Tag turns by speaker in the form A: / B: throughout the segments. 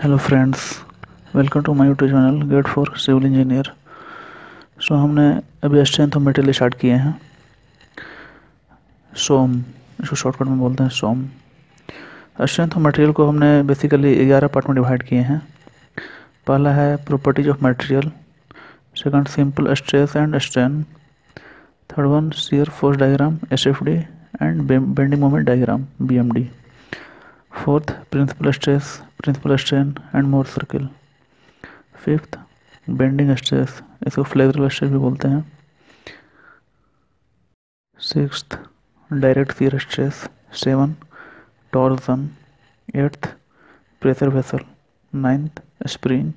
A: Hello friends welcome to my YouTube channel gate for civil engineer so हमने अभी strength of material start किए हैं। सोम, इसको shortcut में बोलते हैं सोम। स्ट्रेंथ ऑफ़ मटेरियल को हमने बेसिकली ग्यारह पार्ट में डिवाइड किए हैं। पहला है properties of material second simple stress and strain third one shear force diagram S F D and bending moment diagram B M D fourth principal stress principal strain and Mohr circle fifth bending stress इसको flexural stress भी बोलते हैं. Six direct shear stress seven torsion eighth pressure vessel ninth spring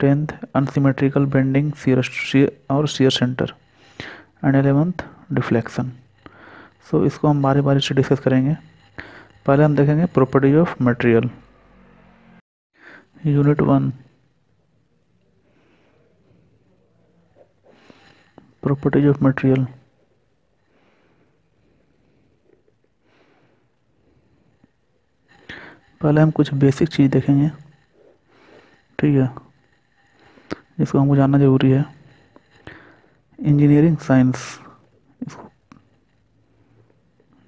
A: tenth unsymmetrical bending shear और shear centre and eleventh deflection so इसको हम बारी बारी से डिस्कस करेंगे. पहले हम देखेंगे property of material unit one properties of material पहले हम कुछ बेसिक चीज़ देखेंगे। ठीक है? जिसको हमको जानना ज़रूरी है। Engineering science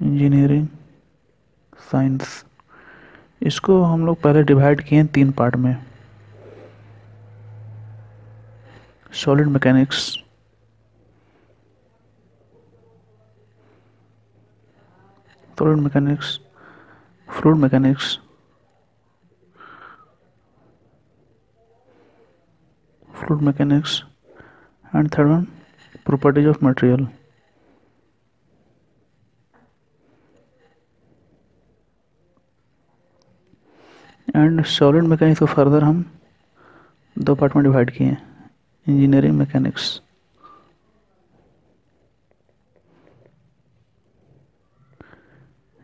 A: engineering science. इसको हम लोग पहले डिवाइड किए हैं तीन पार्ट में। Solid mechanics solid mechanics fluid mechanics fluid mechanics and third one properties of material and solid mechanics को फर्दर हम दो पार्ट में डिवाइड किए हैं। Engineering mechanics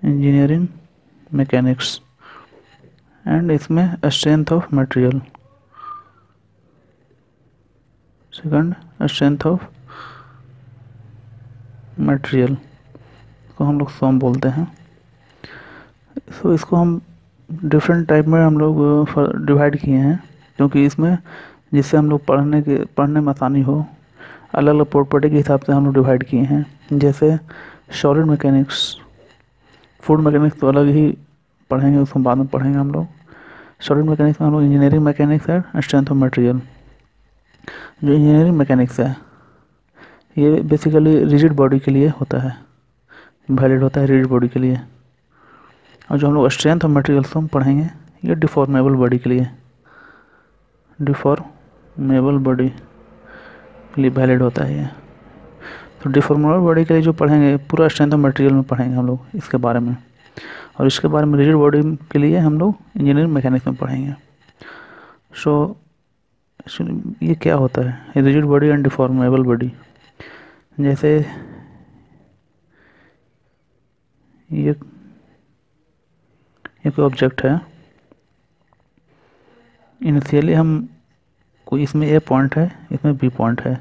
A: engineering mechanics and इसमें strength of material second strength of material को हम लोग सोम बोलते हैं। तो इसको हम डिफरेंट टाइप में हम लोग डिवाइड किए हैं, क्योंकि इसमें जिससे हम लोग पढ़ने के, पढ़ने में आसानी हो अलग अलग प्रॉपर्टी के हिसाब से हम लोग डिवाइड किए हैं। जैसे सॉलिड मैकेनिक्स फ़ूड मैकेनिक्स तो अलग ही पढ़ेंगे, उसको बाद में पढ़ेंगे हम लोग। सॉलिड मैकेनिक्स में हम लोग इंजीनियरिंग मैकेनिक्स है स्ट्रेंथ ऑफ़ मटेरियल जो इंजीनियरिंग मैकेनिक्स है, ये बेसिकली रिजिड बॉडी के लिए होता है। वैलिड होता है रिजिड बॉडी के लिए। और जो हम लोग स्ट्रेंथ ऑफ़ मटेरियल्स हम पढ़ेंगे ये डिफॉर्मेबल बॉडी के लिए। डिफॉर्मेबल बॉडी के लिए वैलिड होता है ये। तो डिफॉर्मेबल बॉडी के लिए जो पढ़ेंगे पूरा स्ट्रेंथ ऑफ़ मटेरियल में पढ़ेंगे हम लोग इसके बारे में। और इसके बारे में रिजिड बॉडी के लिए हम लोग इंजीनियरिंग मैकेनिक्स में पढ़ेंगे। सो so, ये क्या होता है? Rigid body and deformable body जैसे ये ये कोई ऑब्जेक्ट है। इनिशियली हम कोई इसमें ए पॉइंट है, इसमें बी पॉइंट है।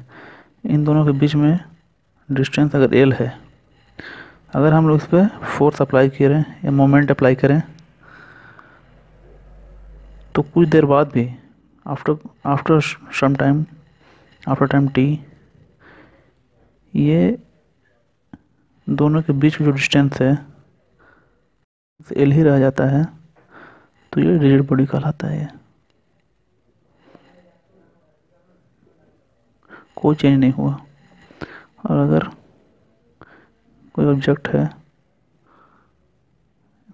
A: इन दोनों के बीच में डिस्टेंस अगर एल है, अगर हम लोग इस पर फोर्स अप्लाई करें या मोमेंट अप्लाई करें तो कुछ देर बाद भी after after some time after time T ये दोनों के बीच जो डिस्टेंस है एल ही रह जाता है तो ये रिजिड बॉडी कहलाता है कोई चेंज नहीं हुआ। और अगर कोई ऑब्जेक्ट है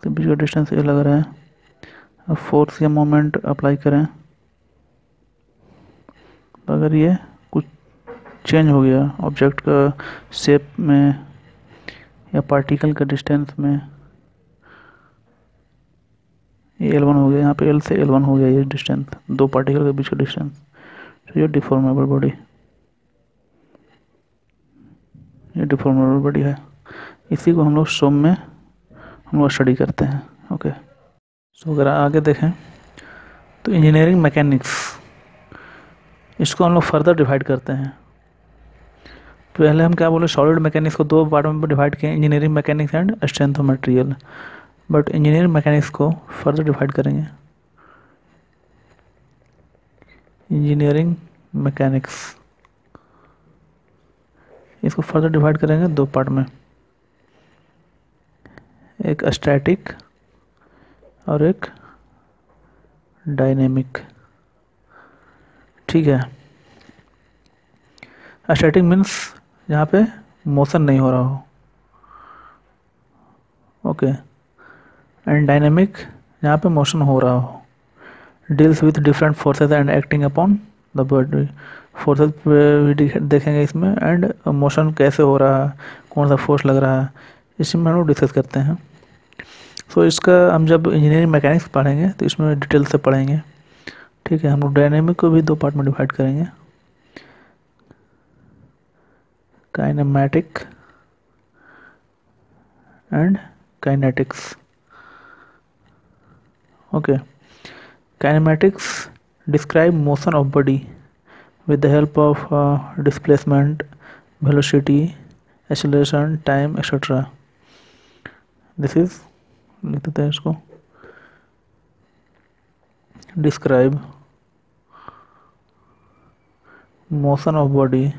A: तो बीच का डिस्टेंस ये लग रहा है, अब फोर्स या मोमेंट अप्लाई करें तो अगर ये कुछ चेंज हो गया ऑब्जेक्ट का शेप में या पार्टिकल का डिस्टेंस में ये एल वन हो गया, यहाँ पे एल से एल वन हो गया ये डिस्टेंस दो पार्टिकल के बीच का डिस्टेंस तो ये डिफॉर्मेबल बॉडी ये डिफॉर्मेबल बॉडी है। इसी को हम लोग सोम में, हम लोग स्टडी करते हैं ओके सो अगर आगे देखें तो इंजीनियरिंग मैकेनिक्स इसको हम लोग फर्दर डिवाइड करते हैं। पहले हम क्या बोले सॉलिड मैकेनिक्स को दो पार्ट में डिवाइड किए engineering mechanics and strength of material but engineer mechanics को फर्दर डिवाइड करेंगे। Engineering mechanics. इसको फर्दर डिवाइड करेंगे दो पार्ट में। एक स्टैटिक और एक डायनेमिक ठीक है। स्टैटिक मीन्स यहाँ पे मोशन नहीं हो रहा हो। ओके एंड डायनेमिक यहाँ पे मोशन हो रहा हो। Deals with different forces and acting upon the body forces देखेंगे इसमें एंड मोशन कैसे हो रहा है कौन सा फोर्स लग रहा है इसमें हम लोग डिस्कस करते हैं। सो so, इसका हम जब इंजीनियरिंग मैकेनिक्स पढ़ेंगे तो इसमें डिटेल से पढ़ेंगे। ठीक है हम लोग डायनेमिक को भी दो पार्ट में डिवाइड करेंगे। Kinematic and kinetics okay kinematics describe motion of body the help of uh, displacement velocity acceleration time etc this is लिख देते हैं इसको describe motion of body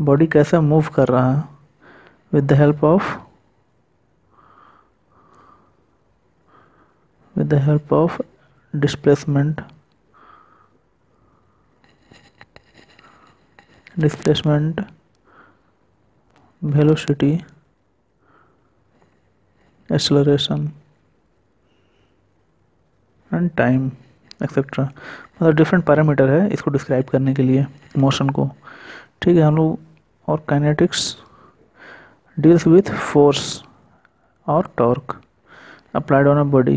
A: body कैसे मूव कर रहा है? With the help of with the help of displacement. Displacement velocity acceleration and time etcetera मतलब different parameter है इसको डिस्क्राइब करने के लिए मोशन को। ठीक है, हम लोग और काइनेटिक्स डील्स विथ फोर्स और torque applied on a body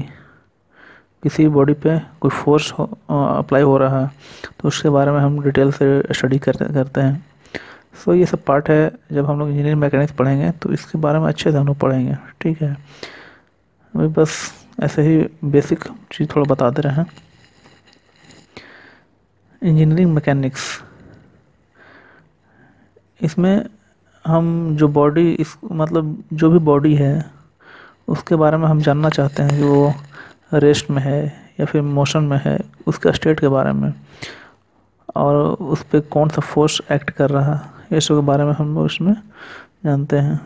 A: किसी भी बॉडी पे कोई फोर्स अप्लाई हो रहा है तो उसके बारे में हम डिटेल से स्टडी कर, करते हैं। सो so, ये सब पार्ट है जब हम लोग इंजीनियरिंग मैकेनिक्स पढ़ेंगे तो इसके बारे में अच्छे से हम लोग पढ़ेंगे ठीक है? अभी बस ऐसे ही बेसिक चीज़ थोड़ा बता दे रहे। हैं इंजीनियरिंग मैकेनिक्स इसमें हम जो बॉडी इस मतलब जो भी बॉडी है उसके बारे में हम जानना चाहते हैं कि वो रेस्ट में है या फिर मोशन में है, उसका स्टेट के बारे में और उस पर कौन सा फोर्स एक्ट कर रहा है, ये सब के बारे में हम लोग इसमें जानते हैं,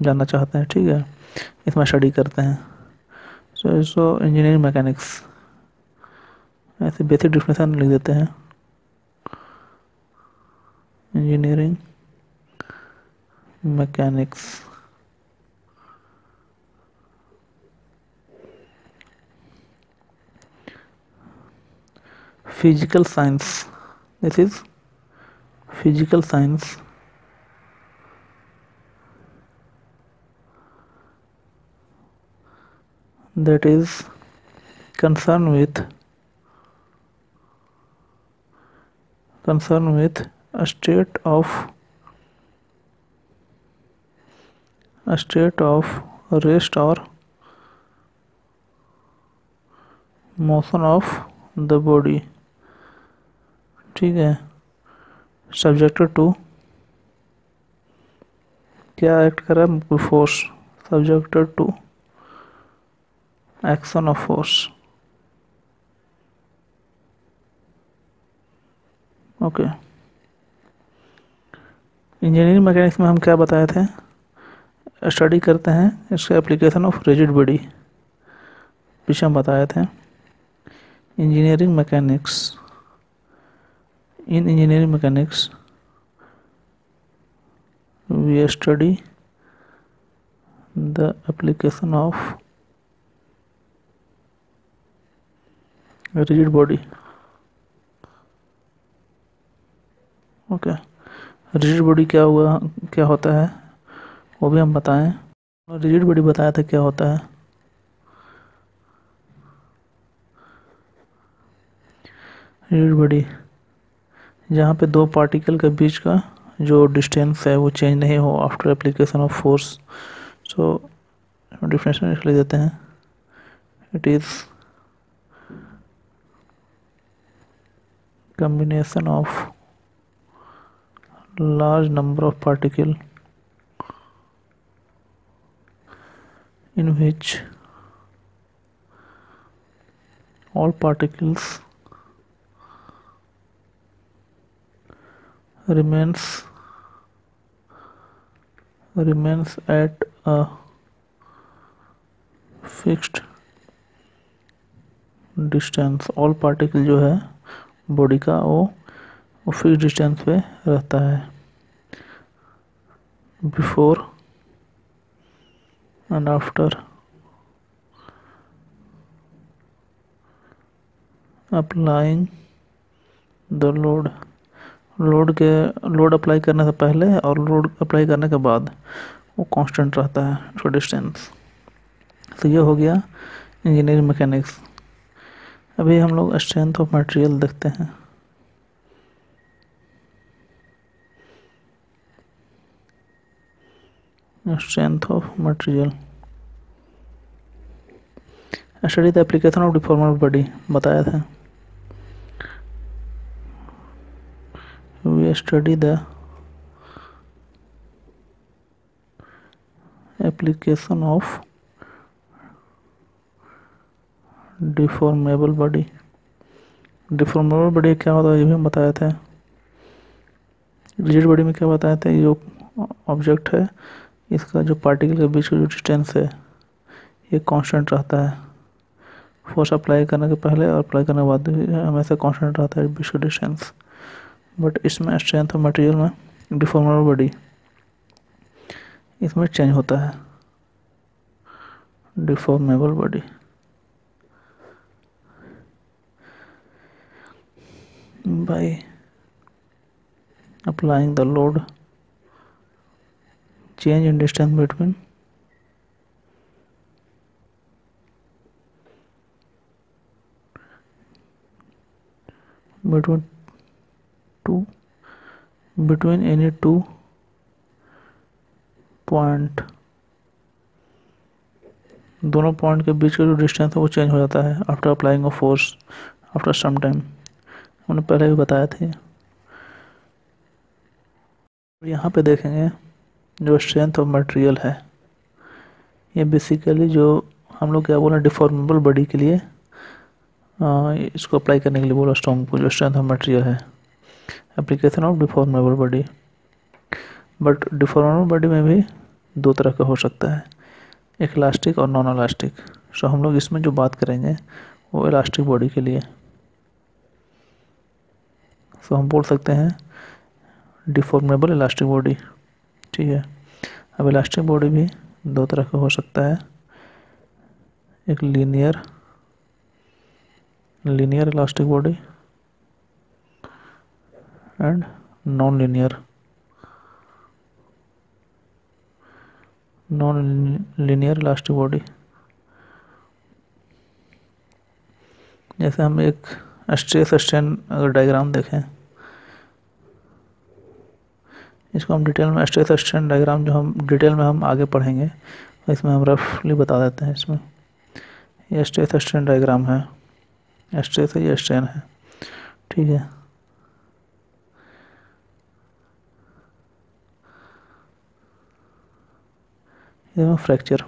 A: जानना चाहते हैं, ठीक है? इसमें स्टडी करते हैं। सो इसको इंजीनियरिंग मैकेनिक्स ऐसे बेसिक डिफिनेशन लिख देते हैं। Engineering mechanics physical science. This is physical science. That is concerned with concerned with a state of a state of rest or motion of the body ठीक है। Subject to क्या act कर? है force subject to action of force okay engineering mechanics में हम क्या बताए थे? स्टडी करते हैं। इसका एप्लीकेशन ऑफ़ रिजिड बॉडी पीछे हम बताए थे। Engineering mechanics in engineering mechanics we study the application of rigid body okay rigid body क्या हुआ क्या होता है वो भी हम बताएँ रिजिड बॉडी बताया था क्या होता है रिजिड बॉडी जहाँ पे दो पार्टिकल के बीच का जो डिस्टेंस है वो चेंज नहीं हो after application of force so differential लिख ले देते हैं. It is combination of large number of particle in which all particles remains remains at a fixed distance all particle जो है बॉडी का, वो फिक्स डिस्टेंस पे रहता है। Before and after applying the load load के लोड अप्लाई करने से पहले और लोड अप्लाई करने के बाद वो कांस्टेंट रहता है, उसका डिस्टेंस तो ये हो गया इंजीनियरिंग मैकेनिक्स अभी हम लोग स्ट्रेंथ ऑफ़ मटेरियल देखते हैं। Strength of material study the application of deformal body बताया था। We study the application of deformable body deformable body क्या होता है, ये भी हम बताए थे। रिजिड बॉडी में क्या बताया था जो ऑब्जेक्ट है, इसका जो पार्टिकल के बीच का जो डिस्टेंस है, ये कांस्टेंट रहता है। फोर्स अप्लाई करने के पहले और अप्लाई करने के बाद भी हमेशा कांस्टेंट रहता है बीच का डिस्टेंस बट इसमें स्ट्रेंथ ऑफ़ मटेरियल में डिफॉर्मेबल बॉडी इसमें चेंज होता है। Deformable body by applying the load change in distance between between two between any two point दोनों पॉइंट के बीच का जो डिस्टेंस है वो चेंज हो जाता है after applying a force after some time हमने पहले भी बताया थे यहाँ पे देखेंगे जो स्ट्रेंथ ऑफ़ मटेरियल है। ये बेसिकली जो हम लोग क्या बोला डिफॉर्मेबल बॉडी के लिए आ, इसको अप्लाई करने के लिए बोला स्ट्रॉन्ग जो स्ट्रेंथ ऑफ़ मटेरियल है। Application of deformable body but deformable body में भी दो तरह का हो सकता है। एक इलास्टिक और नॉन इलास्टिक सो हम लोग इसमें जो बात करेंगे, वो इलास्टिक बॉडी के लिए। सो हम बोल सकते हैं डिफॉर्मेबल इलास्टिक बॉडी ठीक है? अब इलास्टिक बॉडी भी दो तरह का हो सकता है। एक linear linear elastic body and non linear non linear elastic body जैसे हम एक स्ट्रेस स्ट्रेन अगर डायग्राम देखें, इसको हम डिटेल में स्ट्रेस स्ट्रेन डायग्राम जो हम डिटेल में हम आगे पढ़ेंगे, इसमें हम रफली बता देते हैं इसमें। ये स्ट्रेस स्ट्रेन डायग्राम है स्ट्रेस है, ये स्ट्रेन है। ठीक है। ये फ्रैक्चर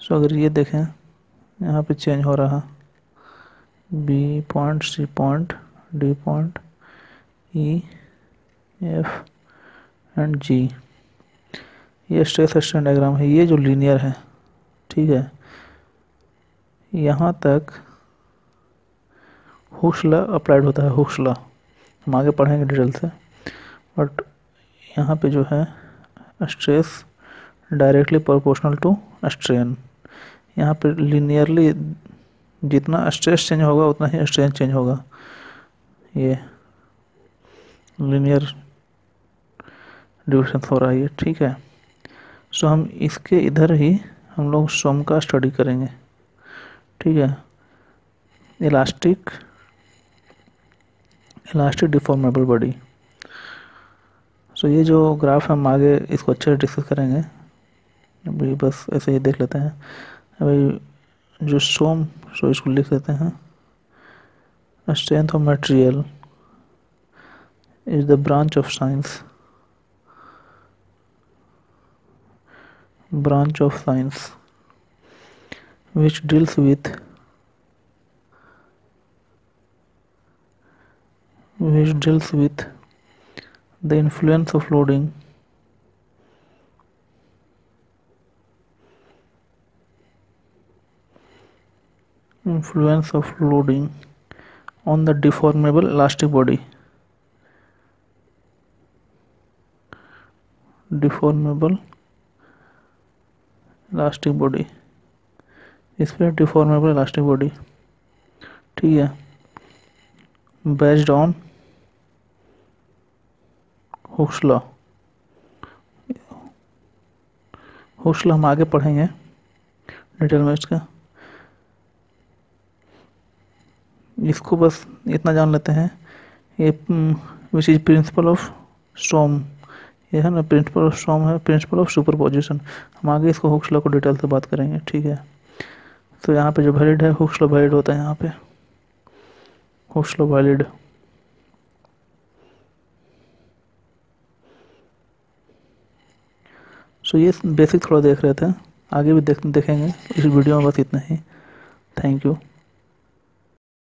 A: सो अगर ये देखें, यहाँ पे चेंज हो रहा। B point C point D point E F and G ये स्ट्रेस स्ट्रेन डायग्राम है, ये जो लीनियर है, ठीक है? यहाँ तक हुक्सला अप्लाइड होता है हुक्सला हम आगे पढ़ेंगे डिटेल से। बट यहाँ पे जो है stress directly proportional to strain यहाँ पर लीनियरली जितना स्ट्रेस चेंज होगा, उतना ही स्ट्रेन चेंज होगा। ये लीनियर डिविजन हो रहा है ठीक है? सो हम इसके इधर ही हम लोग सोम का स्टडी करेंगे। ठीक है? Elastic elastic deformable body so ये जो ग्राफ हम आगे इसको अच्छे से डिस्कस करेंगे अभी बस ऐसे ही देख लेते हैं। अभी जो सोम सो इसको लिख लेते हैं strength of material is the branch of science branch of science which deals with which deals with the influence of loading influence of loading on the deformable elastic body deformable elastic body इस पर deformable elastic body ठीक है based on हुक्सला हुक्सला हम आगे पढ़ेंगे detail में इसका इसको बस इतना जान लेते हैं। ये which is principle of storm ये है ना प्रिंसिपल ऑफ़ स्टॉम है प्रिंसिपल ऑफ़ सुपर पोजिशन हम आगे इसको हुक्सला को डिटेल से बात करेंगे, ठीक है? तो यहाँ पे जो वैलिड है हुक्सला वैलिड होता है यहाँ पे। हुक्सला वैलिड सो ये बेसिक थोड़ा देख रहे थे। आगे भी देख, देखेंगे। इस वीडियो में बस इतना ही। Thank you